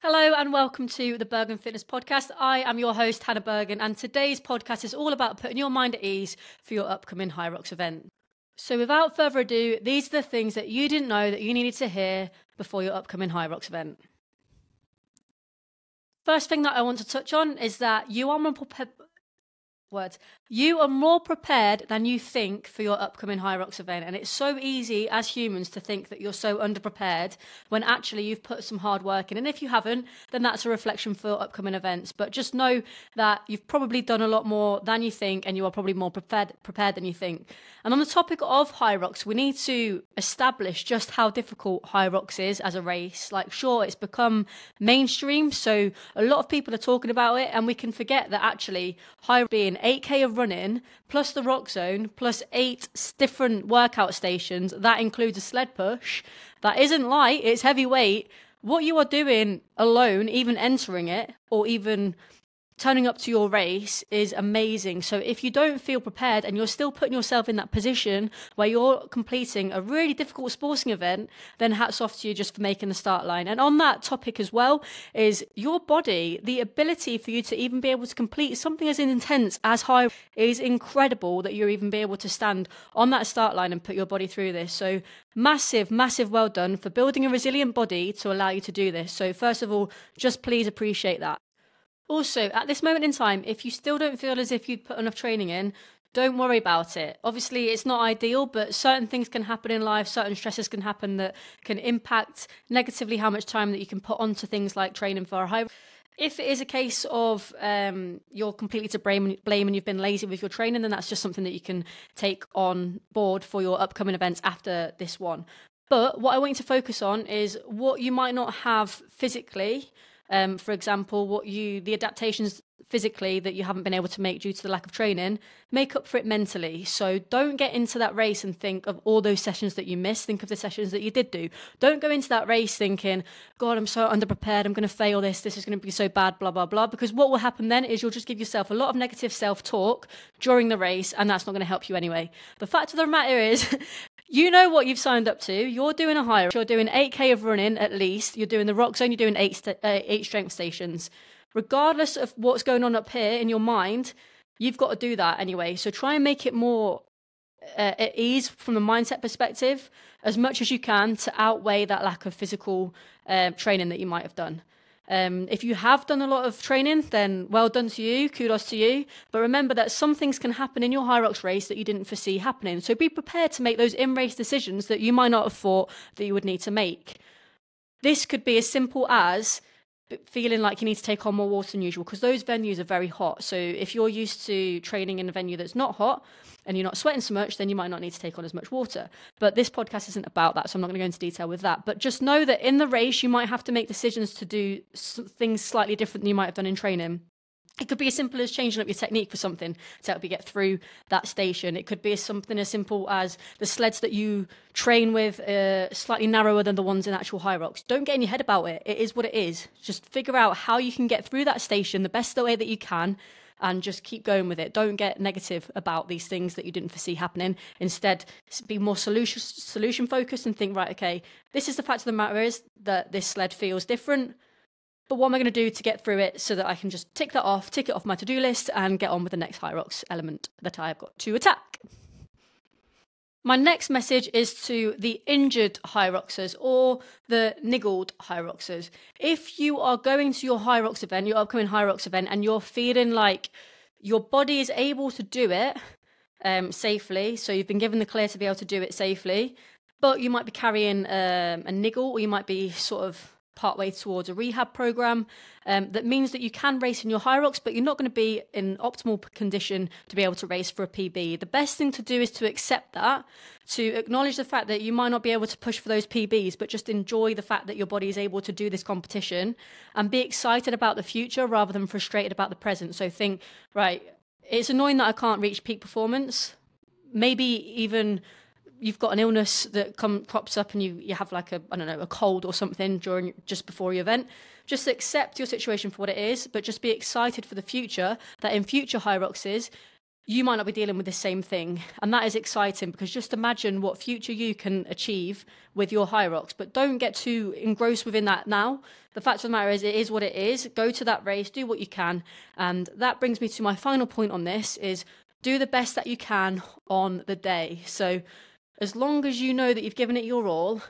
Hello and welcome to the Burgon Fitness Podcast. I am your host, Hannah Burgon, and today's podcast is all about putting your mind at ease for your upcoming Hyrox event. So, without further ado, these are the things that you didn't know that you needed to hear before your upcoming Hyrox event. First thing that I want to touch on is that you are more words. You are more prepared than you think for your upcoming Hyrox event. And it's so easy as humans to think that you're so underprepared when actually you've put some hard work in. And if you haven't, then that's a reflection for upcoming events. But just know that you've probably done a lot more than you think and you are probably more prepared prepared than you think. And on the topic of Hyrox, we need to establish just how difficult Hyrox is as a race. Like sure, it's become mainstream, so a lot of people are talking about it, and we can forget that actually Hyrox being 8k of running plus the Roxzone plus eight different workout stations. That includes a sled push. That isn't light it's heavyweight. What you are doing alone even entering it or even turning up to your race is amazing. So if you don't feel prepared and you're still putting yourself in that position where you're completing a really difficult sporting event, then hats off to you just for making the start line. And on that topic as well is your body, the ability for you to even be able to complete something as intense as Hyrox is incredible that you're even be able to stand on that start line and put your body through this. So massive, massive well done for building a resilient body to allow you to do this. So first of all, just please appreciate that. Also, at this moment in time, if you still don't feel as if you've put enough training in, don't worry about it. Obviously, it's not ideal, but certain things can happen in life, certain stresses can happen that can impact negatively how much time that you can put onto things like training for a Hyrox. If it is a case of um, you're completely to blame, blame and you've been lazy with your training, then that's just something that you can take on board for your upcoming events after this one. But what I want you to focus on is what you might not have physically um, for example, what you the adaptations physically that you haven't been able to make due to the lack of training, make up for it mentally. So don't get into that race and think of all those sessions that you missed. Think of the sessions that you did do. Don't go into that race thinking, God, I'm so underprepared. I'm going to fail this. This is going to be so bad, blah, blah, blah. Because what will happen then is you'll just give yourself a lot of negative self talk during the race, and that's not going to help you anyway. The fact of the matter is, You know what you've signed up to. You're doing a Hyrox. You're doing 8k of running at least. You're doing the Roxzone. You're doing eight st- uh, eight strength stations. Regardless of what's going on up here in your mind, you've got to do that anyway. So try and make it more uh, at ease from the mindset perspective as much as you can to outweigh that lack of physical uh, training that you might have done. Um, if you have done a lot of training, then well done to you, kudos to you. But remember that some things can happen in your Hyrox race that you didn't foresee happening. So be prepared to make those in race decisions that you might not have thought that you would need to make. This could be as simple as feeling like you need to take on more water than usual because those venues are very hot. So if you're used to training in a venue that's not hot and you're not sweating so much, then you might not need to take on as much water. But this podcast isn't about that, so I'm not going to go into detail with that. But just know that in the race, you might have to make decisions to do things slightly different than you might have done in training. It could be as simple as changing up your technique for something to help you get through that station. It could be something as simple as the sleds that you train with slightly narrower than the ones in actual Hyrox. Don't get in your head about it. It is what it is. Just figure out how you can get through that station the best way that you can and just keep going with it. Don't get negative about these things that you didn't foresee happening. Instead, be more solution solution focused and think, right, okay, this is the fact of the matter is that this sled feels different but what am I going to do to get through it so that I can just tick that off, tick it off my to do list, and get on with the next Hyrox element that I've got to attack? My next message is to the injured Hyroxers or the niggled Hyroxers. If you are going to your Hyrox event, your upcoming Hyrox event, and you're feeling like your body is able to do it um, safely, so you've been given the clear to be able to do it safely, but you might be carrying um, a niggle or you might be sort of partway towards a rehab program. Um, that means that you can race in your Hyrox, but you're not going to be in optimal condition to be able to race for a PB. The best thing to do is to accept that, to acknowledge the fact that you might not be able to push for those PBs, but just enjoy the fact that your body is able to do this competition and be excited about the future rather than frustrated about the present. So think, right, it's annoying that I can't reach peak performance. Maybe even you've got an illness that come crops up and you you have like a I don't know a cold or something during just before your event, just accept your situation for what it is, but just be excited for the future that in future high Hyroxes you might not be dealing with the same thing. And that is exciting because just imagine what future you can achieve with your high Hyrox. But don't get too engrossed within that now. The fact of the matter is, it is what it is. Go to that race, do what you can. And that brings me to my final point on this is do the best that you can on the day. So as long as you know that you've given it your all,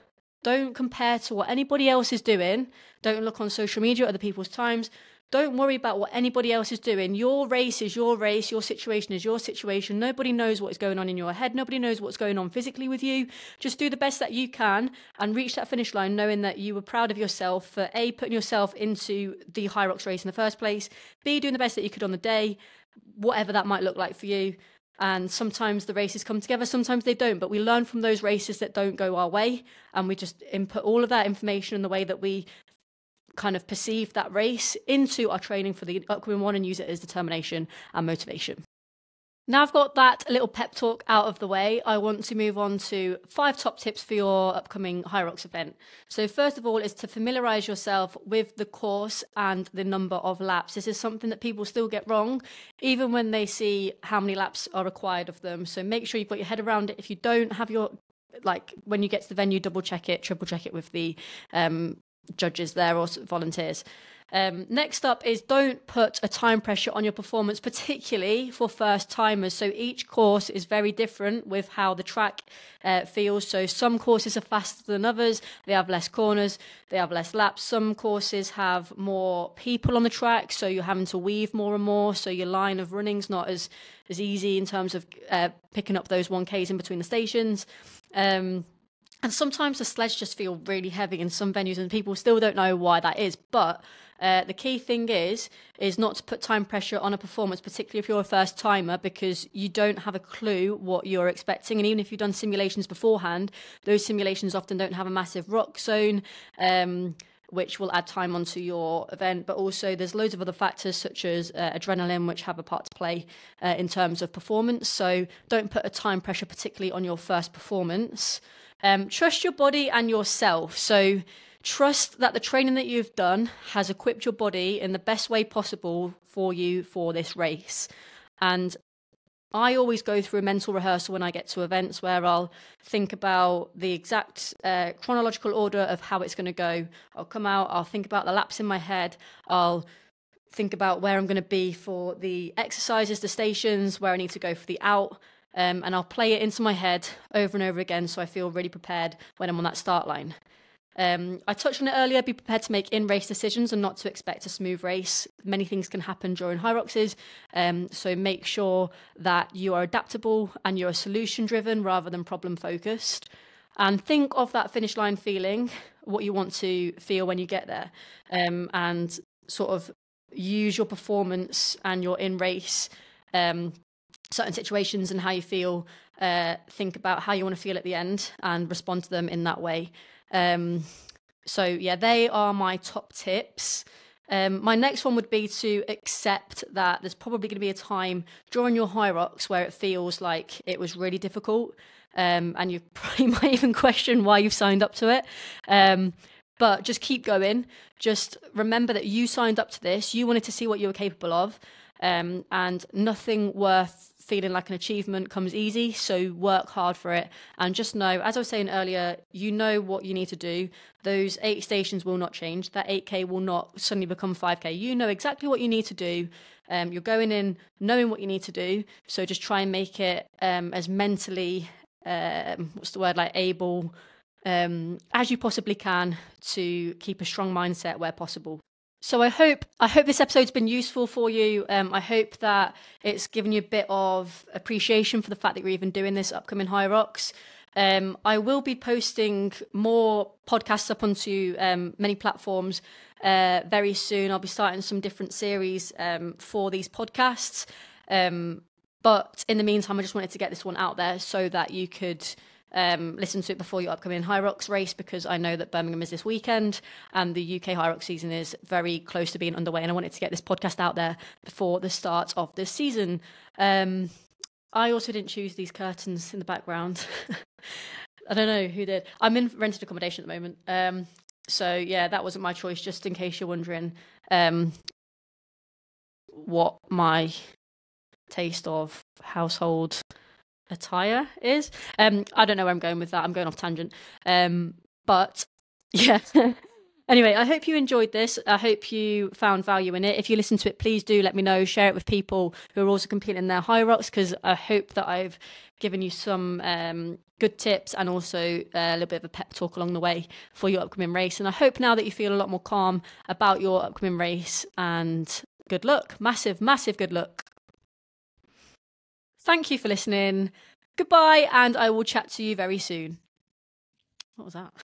don't compare to what anybody else is doing. Don't look on social media at other people's times. Don't worry about what anybody else is doing. Your race is your race. Your situation is your situation. Nobody knows what is going on in your head. Nobody knows what's going on physically with you. Just do the best that you can and reach that finish line knowing that you were proud of yourself for A, putting yourself into the Hyrox race in the first place, B, doing the best that you could on the day, whatever that might look like for you. And sometimes the races come together, sometimes they don't. But we learn from those races that don't go our way. And we just input all of that information in the way that we kind of perceive that race into our training for the upcoming one and use it as determination and motivation. Now I've got that little pep talk out of the way, I want to move on to five top tips for your upcoming Hyrox event. So, first of all, is to familiarize yourself with the course and the number of laps. This is something that people still get wrong, even when they see how many laps are required of them. So, make sure you've got your head around it. If you don't have your like when you get to the venue, double check it, triple check it with the um, judges there or volunteers. Um, next up is don't put a time pressure on your performance, particularly for first timers. So each course is very different with how the track uh, feels. So some courses are faster than others, they have less corners, they have less laps. Some courses have more people on the track, so you're having to weave more and more. So your line of running's not as, as easy in terms of uh, picking up those 1Ks in between the stations. Um, and sometimes the sleds just feel really heavy in some venues, and people still don't know why that is. But uh, the key thing is is not to put time pressure on a performance, particularly if you're a first timer, because you don't have a clue what you're expecting. And even if you've done simulations beforehand, those simulations often don't have a massive Roxzone. Um, which will add time onto your event. But also, there's loads of other factors such as uh, adrenaline, which have a part to play uh, in terms of performance. So, don't put a time pressure, particularly on your first performance. Um, trust your body and yourself. So trust that the training that you've done has equipped your body in the best way possible for you for this race. And I always go through a mental rehearsal when I get to events where I'll think about the exact uh, chronological order of how it's going to go. I'll come out, I'll think about the laps in my head, I'll think about where I'm going to be for the exercises, the stations, where I need to go for the out. Um, and I'll play it into my head over and over again so I feel really prepared when I'm on that start line. Um, I touched on it earlier be prepared to make in race decisions and not to expect a smooth race. Many things can happen during Hyroxes, um, so make sure that you are adaptable and you're solution driven rather than problem focused. And think of that finish line feeling, what you want to feel when you get there, um, and sort of use your performance and your in race um, certain situations and how you feel, uh, think about how you want to feel at the end and respond to them in that way. Um, so, yeah, they are my top tips. Um, my next one would be to accept that there's probably going to be a time during your Hyrox where it feels like it was really difficult. Um, and you probably might even question why you've signed up to it. Um, but just keep going. Just remember that you signed up to this. You wanted to see what you were capable of. Um, and nothing worth feeling like an achievement comes easy. So work hard for it. And just know, as I was saying earlier, you know what you need to do. Those eight stations will not change. That 8K will not suddenly become 5K. You know exactly what you need to do. Um, you're going in knowing what you need to do. So just try and make it um, as mentally, um, what's the word, like able um, as you possibly can to keep a strong mindset where possible. So I hope I hope this episode's been useful for you. Um, I hope that it's given you a bit of appreciation for the fact that you're even doing this upcoming Hyrox. Um, I will be posting more podcasts up onto um, many platforms uh, very soon. I'll be starting some different series um, for these podcasts. Um, but in the meantime, I just wanted to get this one out there so that you could um, listen to it before your upcoming Hyrox race because I know that Birmingham is this weekend and the UK High Hyrox season is very close to being underway. And I wanted to get this podcast out there before the start of the season. Um, I also didn't choose these curtains in the background. I don't know who did. I'm in rented accommodation at the moment. Um, so yeah, that wasn't my choice. Just in case you're wondering um, what my taste of household attire is. Um, I don't know where I'm going with that. I'm going off tangent. Um, but yeah. Anyway, I hope you enjoyed this. I hope you found value in it. If you listen to it, please do let me know. Share it with people who are also competing in their HYROX because I hope that I've given you some um, good tips and also a little bit of a pep talk along the way for your upcoming race. And I hope now that you feel a lot more calm about your upcoming race and good luck. Massive, massive good luck. Thank you for listening. Goodbye, and I will chat to you very soon. What was that?